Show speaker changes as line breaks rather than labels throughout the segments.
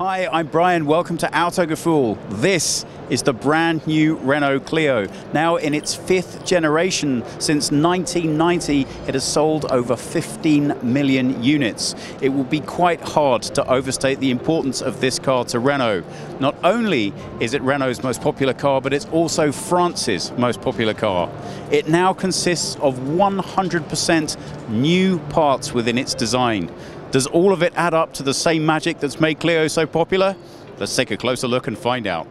Hi, I'm Brian. Welcome to Autogefühl. This is the brand new Renault Clio. Now in its fifth generation since 1990, it has sold over 15 million units. It will be quite hard to overstate the importance of this car to Renault. Not only is it Renault's most popular car, but it's also France's most popular car. It now consists of 100% new parts within its design. Does all of it add up to the same magic that's made Clio so popular? Let's take a closer look and find out.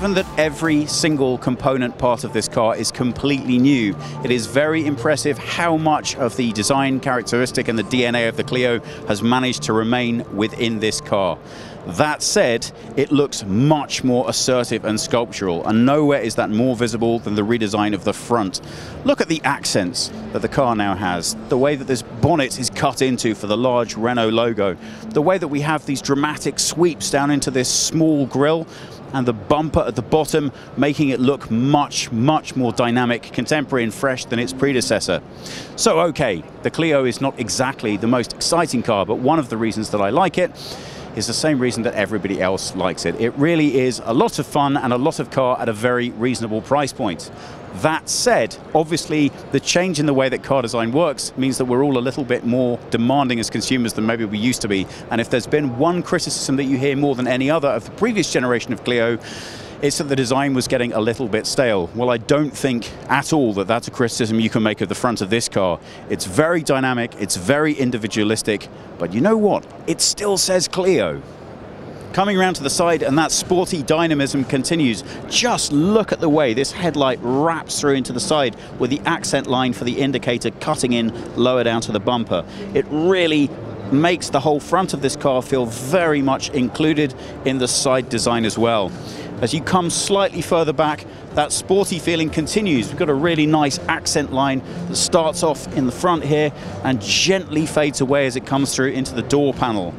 Given that every single component part of this car is completely new, it is very impressive how much of the design characteristic and the DNA of the Clio has managed to remain within this car. That said, it looks much more assertive and sculptural, and nowhere is that more visible than the redesign of the front. Look at the accents that the car now has, the way that this bonnet is cut into for the large Renault logo, the way that we have these dramatic sweeps down into this small grille, and the bumper at the bottom, making it look much, much more dynamic, contemporary and fresh than its predecessor. So okay, the Clio is not exactly the most exciting car, but one of the reasons that I like it is the same reason that everybody else likes it. It really is a lot of fun and a lot of car at a very reasonable price point. That said, obviously the change in the way that car design works means that we're all a little bit more demanding as consumers than maybe we used to be. And if there's been one criticism that you hear more than any other of the previous generation of Clio, it's that the design was getting a little bit stale. Well, I don't think at all that that's a criticism you can make of the front of this car. It's very dynamic, it's very individualistic, but you know what? It still says Clio. Coming around to the side and that sporty dynamism continues. Just look at the way this headlight wraps through into the side with the accent line for the indicator cutting in lower down to the bumper. It really makes the whole front of this car feel very much included in the side design as well. As you come slightly further back, that sporty feeling continues. We've got a really nice accent line that starts off in the front here and gently fades away as it comes through into the door panel.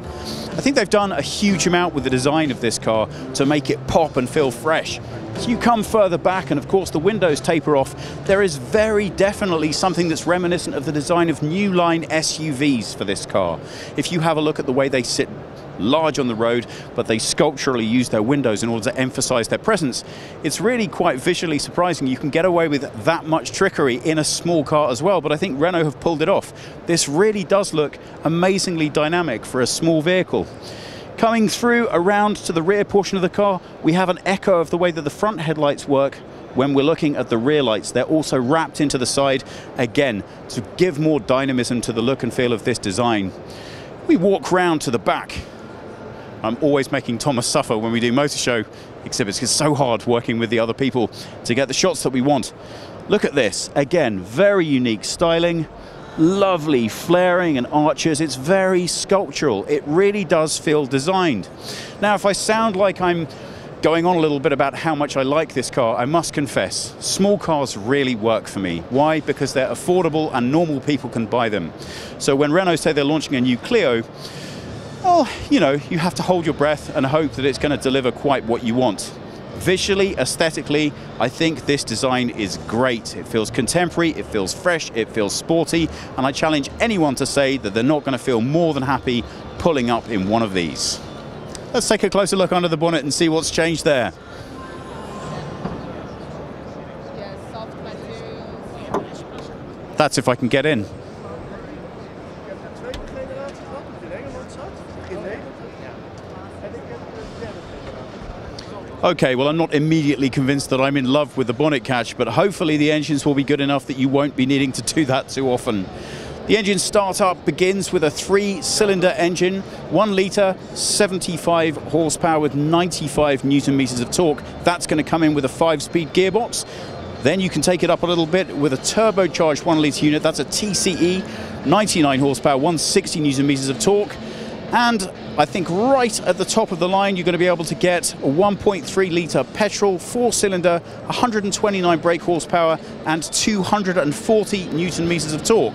I think they've done a huge amount with the design of this car to make it pop and feel fresh. As you come further back, and of course the windows taper off, there is very definitely something that's reminiscent of the design of new line SUVs for this car. If you have a look at the way they sit large on the road, but they sculpturally use their windows in order to emphasize their presence. It's really quite visually surprising. You can get away with that much trickery in a small car as well, but I think Renault have pulled it off. This really does look amazingly dynamic for a small vehicle. Coming through around to the rear portion of the car, we have an echo of the way that the front headlights work when we're looking at the rear lights. They're also wrapped into the side, again, to give more dynamism to the look and feel of this design. We walk round to the back I'm always making Thomas suffer when we do motor show exhibits. Because it's so hard working with the other people to get the shots that we want. Look at this. Again, very unique styling, lovely flaring and arches. It's very sculptural. It really does feel designed. Now, if I sound like I'm going on a little bit about how much I like this car, I must confess, small cars really work for me. Why? Because they're affordable and normal people can buy them. So when Renault say they're launching a new Clio, well, you know, you have to hold your breath and hope that it's going to deliver quite what you want. Visually, aesthetically, I think this design is great. It feels contemporary, it feels fresh, it feels sporty, and I challenge anyone to say that they're not going to feel more than happy pulling up in one of these. Let's take a closer look under the bonnet and see what's changed there. That's if I can get in. Okay, well, I'm not immediately convinced that I'm in love with the bonnet catch, but hopefully the engines will be good enough that you won't be needing to do that too often. The engine startup begins with a three-cylinder engine, one litre, 75 horsepower with 95 newton meters of torque. That's going to come in with a five-speed gearbox. Then you can take it up a little bit with a turbocharged one litre unit. That's a TCE, 99 horsepower, 160 newton meters of torque. And I think right at the top of the line, you're going to be able to get a 1.3 litre petrol, four cylinder, 129 brake horsepower, and 240 newton meters of torque.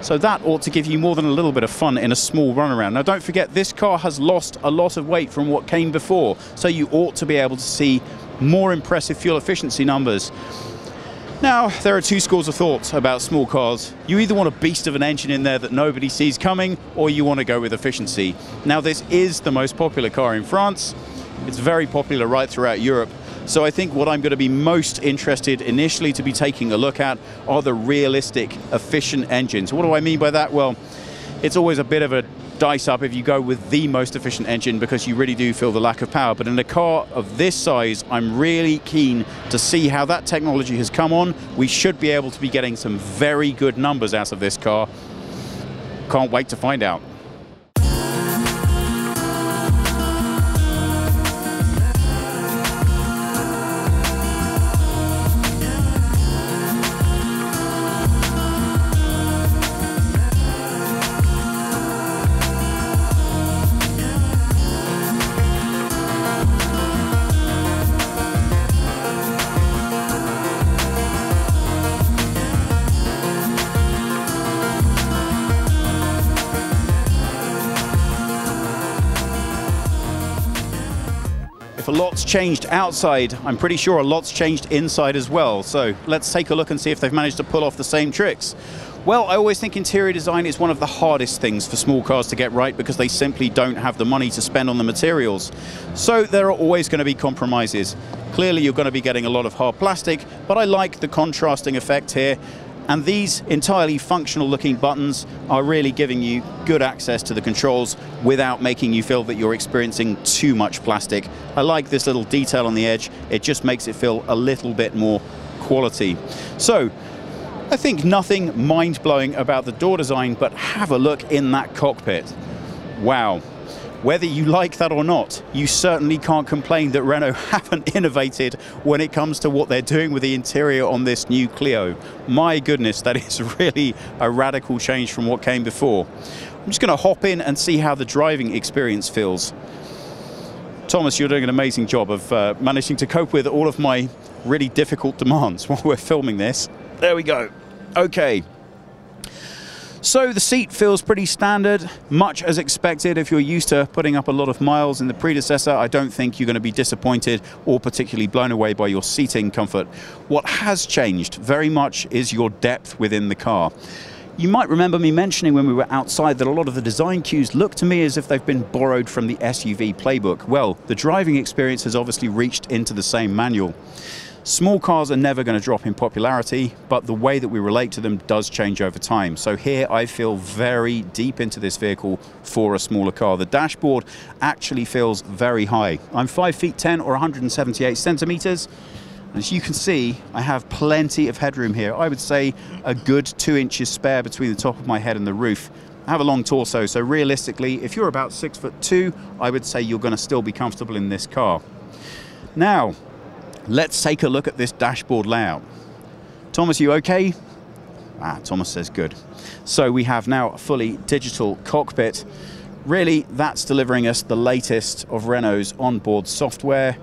So that ought to give you more than a little bit of fun in a small run around. Now don't forget, this car has lost a lot of weight from what came before, so you ought to be able to see more impressive fuel efficiency numbers. Now, there are two schools of thought about small cars. You either want a beast of an engine in there that nobody sees coming, or you want to go with efficiency. Now, this is the most popular car in France. It's very popular right throughout Europe. So I think what I'm going to be most interested initially to be taking a look at are the realistic, efficient engines. What do I mean by that? Well, it's always a bit of a dice up if you go with the most efficient engine because you really do feel the lack of power. But in a car of this size, I'm really keen to see how that technology has come on. We should be able to be getting some very good numbers out of this car. Can't wait to find out. Lot's changed outside, I'm pretty sure a lot's changed inside as well. So let's take a look and see if they've managed to pull off the same tricks. Well, I always think interior design is one of the hardest things for small cars to get right because they simply don't have the money to spend on the materials. So there are always going to be compromises. Clearly you're going to be getting a lot of hard plastic, but I like the contrasting effect here and these entirely functional looking buttons are really giving you good access to the controls without making you feel that you're experiencing too much plastic. I like this little detail on the edge. It just makes it feel a little bit more quality. So I think nothing mind-blowing about the door design, but have a look in that cockpit. Wow, whether you like that or not, you certainly can't complain that Renault haven't innovated when it comes to what they're doing with the interior on this new Clio. My goodness, that is really a radical change from what came before. I'm just going to hop in and see how the driving experience feels. Thomas, you're doing an amazing job of uh, managing to cope with all of my really difficult demands while we're filming this. There we go. Okay, so the seat feels pretty standard, much as expected. If you're used to putting up a lot of miles in the predecessor, I don't think you're going to be disappointed or particularly blown away by your seating comfort. What has changed very much is your depth within the car. You might remember me mentioning when we were outside that a lot of the design cues look to me as if they've been borrowed from the SUV playbook. Well, the driving experience has obviously reached into the same manual. Small cars are never going to drop in popularity, but the way that we relate to them does change over time. So here I feel very deep into this vehicle for a smaller car. The dashboard actually feels very high. I'm 5 feet 10 or 178 centimeters. As you can see, I have plenty of headroom here. I would say a good two inches spare between the top of my head and the roof. I have a long torso, so realistically, if you're about six foot two, I would say you're going to still be comfortable in this car. Now, Let's take a look at this dashboard layout. Thomas, you okay? Ah, Thomas says good. So we have now a fully digital cockpit. Really, that's delivering us the latest of Renault's onboard software.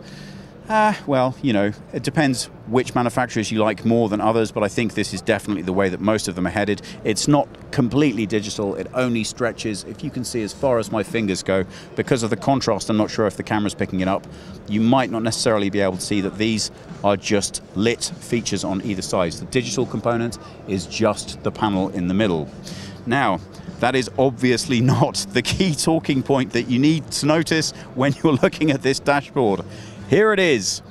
Uh, well, you know, it depends which manufacturers you like more than others, but I think this is definitely the way that most of them are headed. It's not completely digital, it only stretches, if you can see, as far as my fingers go. Because of the contrast, I'm not sure if the camera's picking it up. You might not necessarily be able to see that these are just lit features on either side. The digital component is just the panel in the middle. Now, that is obviously not the key talking point that you need to notice when you're looking at this dashboard. Here it is.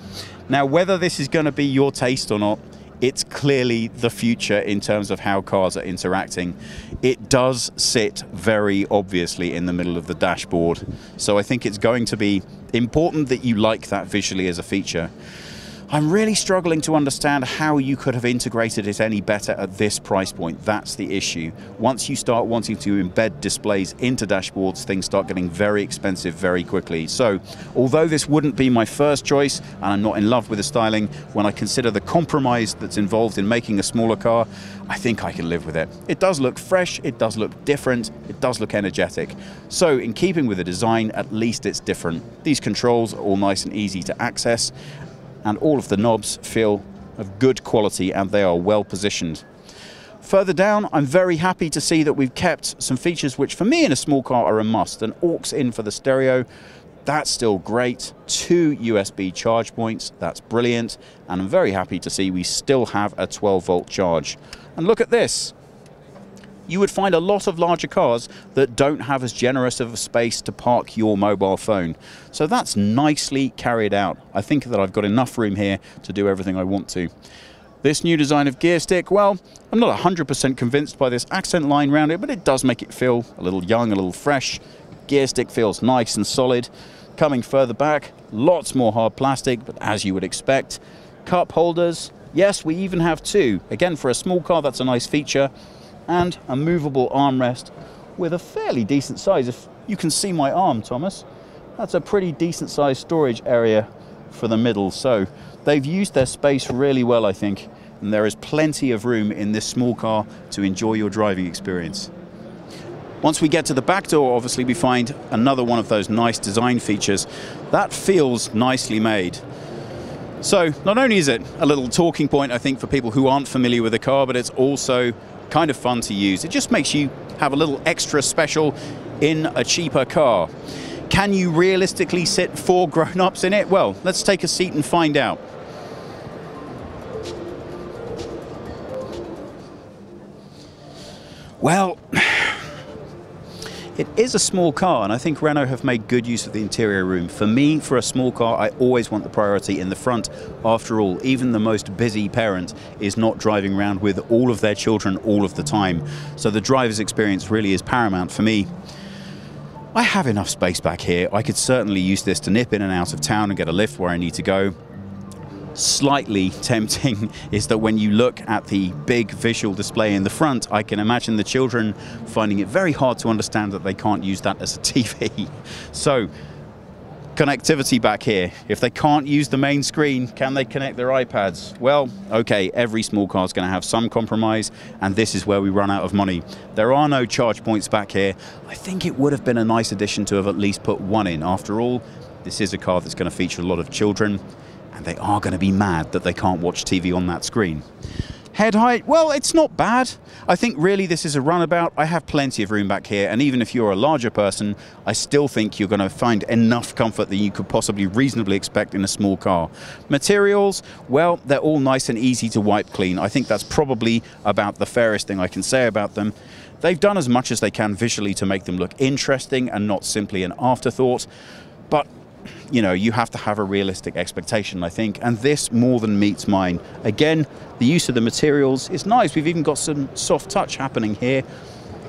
Now, whether this is going to be your taste or not, it's clearly the future in terms of how cars are interacting. It does sit very obviously in the middle of the dashboard. So I think it's going to be important that you like that visually as a feature. I'm really struggling to understand how you could have integrated it any better at this price point. That's the issue. Once you start wanting to embed displays into dashboards, things start getting very expensive very quickly. So, although this wouldn't be my first choice, and I'm not in love with the styling, when I consider the compromise that's involved in making a smaller car, I think I can live with it. It does look fresh, it does look different, it does look energetic. So, in keeping with the design, at least it's different. These controls are all nice and easy to access, and all of the knobs feel of good quality and they are well positioned. Further down, I'm very happy to see that we've kept some features which for me in a small car are a must. An aux in for the stereo, that's still great. Two USB charge points, that's brilliant. And I'm very happy to see we still have a 12 volt charge. And look at this, you would find a lot of larger cars that don't have as generous of a space to park your mobile phone. So that's nicely carried out. I think that I've got enough room here to do everything I want to. This new design of gear stick, well, I'm not 100% convinced by this accent line around it, but it does make it feel a little young, a little fresh. Gear stick feels nice and solid. Coming further back, lots more hard plastic, but as you would expect. Cup holders, yes, we even have two. Again, for a small car, that's a nice feature and a movable armrest with a fairly decent size. If you can see my arm, Thomas, that's a pretty decent sized storage area for the middle. So they've used their space really well, I think, and there is plenty of room in this small car to enjoy your driving experience. Once we get to the back door, obviously we find another one of those nice design features. That feels nicely made. So not only is it a little talking point, I think, for people who aren't familiar with the car, but it's also kind of fun to use. It just makes you have a little extra special in a cheaper car. Can you realistically sit four grown-ups in it? Well, let's take a seat and find out. Well, it is a small car, and I think Renault have made good use of the interior room. For me, for a small car, I always want the priority in the front. After all, even the most busy parent is not driving around with all of their children all of the time. So the driver's experience really is paramount for me. I have enough space back here. I could certainly use this to nip in and out of town and get a lift where I need to go slightly tempting is that when you look at the big visual display in the front, I can imagine the children finding it very hard to understand that they can't use that as a TV. So connectivity back here. If they can't use the main screen, can they connect their iPads? Well, okay, every small car is going to have some compromise, and this is where we run out of money. There are no charge points back here. I think it would have been a nice addition to have at least put one in. After all, this is a car that's going to feature a lot of children and they are going to be mad that they can't watch TV on that screen. Head height, well, it's not bad. I think really this is a runabout. I have plenty of room back here, and even if you're a larger person, I still think you're going to find enough comfort that you could possibly reasonably expect in a small car. Materials, well, they're all nice and easy to wipe clean. I think that's probably about the fairest thing I can say about them. They've done as much as they can visually to make them look interesting and not simply an afterthought. But you know, you have to have a realistic expectation, I think, and this more than meets mine. Again, the use of the materials is nice. We've even got some soft touch happening here.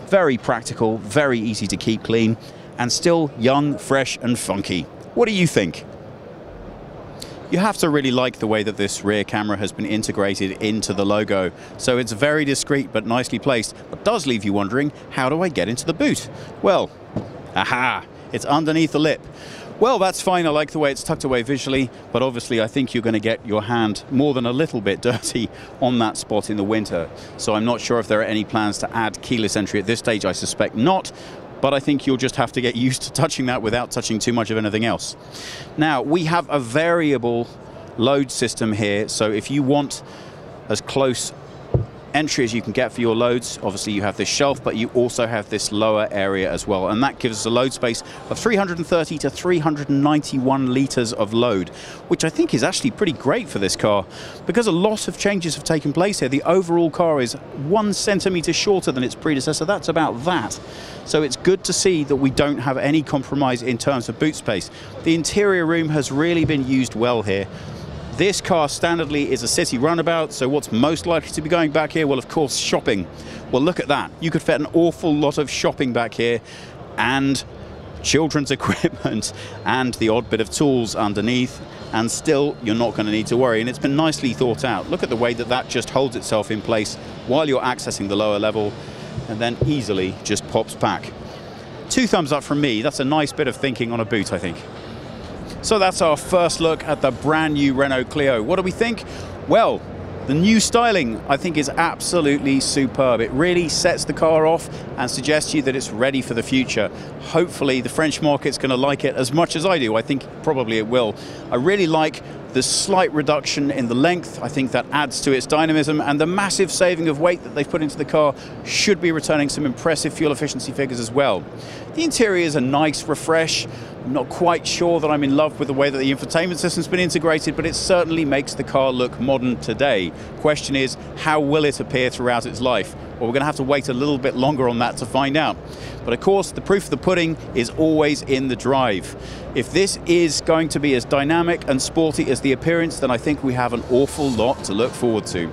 Very practical, very easy to keep clean, and still young, fresh, and funky. What do you think? You have to really like the way that this rear camera has been integrated into the logo. So it's very discreet but nicely placed, but does leave you wondering, how do I get into the boot? Well, aha, it's underneath the lip. Well, that's fine. I like the way it's tucked away visually, but obviously I think you're going to get your hand more than a little bit dirty on that spot in the winter. So I'm not sure if there are any plans to add keyless entry at this stage. I suspect not, but I think you'll just have to get used to touching that without touching too much of anything else. Now, we have a variable load system here, so if you want as close entry as you can get for your loads. Obviously you have this shelf, but you also have this lower area as well. And that gives us a load space of 330 to 391 litres of load, which I think is actually pretty great for this car because a lot of changes have taken place here. The overall car is one centimetre shorter than its predecessor. That's about that. So it's good to see that we don't have any compromise in terms of boot space. The interior room has really been used well here. This car standardly is a city runabout, so what's most likely to be going back here? Well, of course, shopping. Well, look at that. You could fit an awful lot of shopping back here and children's equipment, and the odd bit of tools underneath, and still you're not going to need to worry. And it's been nicely thought out. Look at the way that that just holds itself in place while you're accessing the lower level, and then easily just pops back. Two thumbs up from me. That's a nice bit of thinking on a boot, I think. So that's our first look at the brand new Renault Clio. What do we think? Well, the new styling, I think, is absolutely superb. It really sets the car off and suggests to you that it's ready for the future. Hopefully, the French market's going to like it as much as I do. I think probably it will. I really like the slight reduction in the length, I think that adds to its dynamism, and the massive saving of weight that they've put into the car should be returning some impressive fuel efficiency figures as well. The interior is a nice refresh. I'm not quite sure that I'm in love with the way that the infotainment system's been integrated, but it certainly makes the car look modern today. Question is, how will it appear throughout its life? Well, we're going to have to wait a little bit longer on that to find out. But of course, the proof of the pudding is always in the drive. If this is going to be as dynamic and sporty as the appearance, then I think we have an awful lot to look forward to.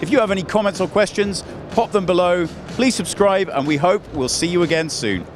If you have any comments or questions, pop them below. Please subscribe, and we hope we'll see you again soon.